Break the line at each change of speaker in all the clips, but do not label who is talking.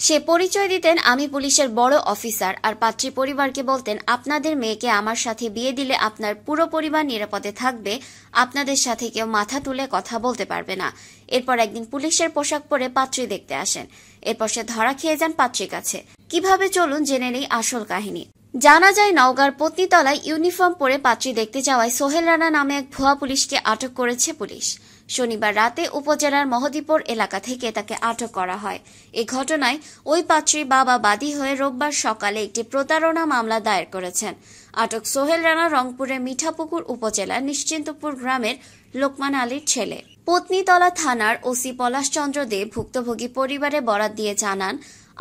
সে পরিচয় দিতেন আমি পুলিশের বড় অফিসার আর পাত্রী পরিবারকে বলতেন, আপনাদের মেয়েকে আমার সাথে বিয়ে দিলে আপনার পুরো পরিবার নিরাপদে থাকবে, আপনাদের সাথে কেউ মাথা তুলে কথা বলতে পারবে না। এরপর একদিন পুলিশের পোশাক পরে পাত্রী দেখতে আসেন। এরপর সে ধরা খেয়ে যান পাত্রীর কাছে। কীভাবে চলুন জেনে নেই আসল কাহিনী। জানা যায় নওগাঁর পত্নীতলায় ইউনিফর্ম পরে পাত্রী দেখতে যাওয়ায় সোহেল রানা নামে এক ভুয়া পুলিশকে আটক করেছে পুলিশ। শনিবার রাতে উপজেলার মহদীপুর এলাকা থেকে তাকে আটক করা হয়। এ ঘটনায় ওই পাত্রীর বাবা বাদী হয়ে রোববার সকালে একটি প্রতারণা মামলা দায়ের করেছেন। আটক সোহেল রানা রংপুরের মিঠাপুকুর উপজেলার নিশ্চিন্তপুর গ্রামের লোকমান আলীর ছেলে। পত্নীতলা থানার ওসি পলাশচন্দ্র দেব ভুক্তভোগী পরিবারে বরাত দিয়ে জানান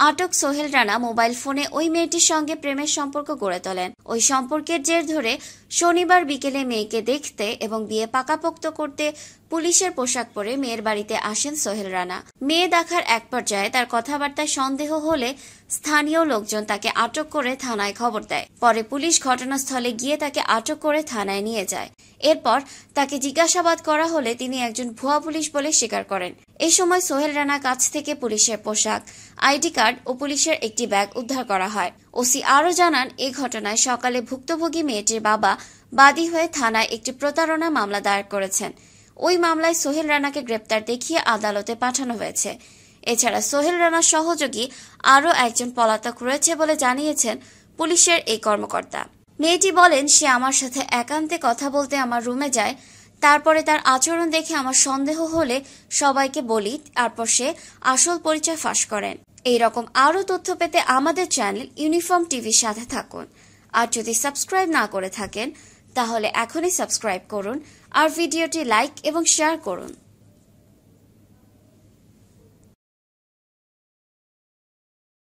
আটক সোহেল রানা মোবাইল ফোনে ওই মেয়েটির সঙ্গে প্রেমের সম্পর্ক গড়ে তোলেন। ওই সম্পর্কের জের ধরে শনিবার বিকেলে মেয়েকে দেখতে এবং বিয়ে পাকাপোক্ত করতে পুলিশের পোশাক পরে মেয়ের বাড়িতে আসেন সোহেল রানা। মেয়ে দেখার এক পর্যায়ে তার কথাবার্তায় সন্দেহ হলে স্থানীয় লোকজন তাকে আটক করে থানায় খবর দেয়। পরে পুলিশ ঘটনাস্থলে গিয়ে তাকে আটক করে থানায় নিয়ে যায়। এরপর তাকে জিজ্ঞাসাবাদ করা হলে তিনি একজন ভুয়া পুলিশ বলে স্বীকার করেন। এই সময় সোহেল রানার কাছ থেকে পুলিশের পোশাক, আইডি কার্ড ও পুলিশের একটি ব্যাগ উদ্ধার করা হয়। ওসি আরও জানান, এ ঘটনায় সকালে ভুক্তভোগী মেয়েটির বাবা বাদী হয়ে থানায় একটি প্রতারণা মামলা দায়ের করেছেন। ওই মামলায় সোহেল রানাকে গ্রেপ্তার দেখিয়ে আদালতে পাঠানো হয়েছে। এছাড়া সোহেল রানার সহযোগী আরও একজন পলাতক রয়েছে বলে জানিয়েছেন পুলিশের এই কর্মকর্তা। মেয়েটি বলেন, সে আমার সাথে একান্তে কথা বলতে আমার রুমে যায় তারপরে তার আচরণ দেখে আমার সন্দেহ হলে সবাইকে বলি, তারপর সে আসল পরিচয় ফাঁস করেন। এই রকম আরও তথ্য পেতে আমাদের চ্যানেল ইউনিফর্ম টিভির সাথে থাকুন। আর যদি সাবস্ক্রাইব না করে থাকেন, তাহলে এখনই সাবস্ক্রাইব করুন আর ভিডিওটি লাইক এবং শেয়ার করুন।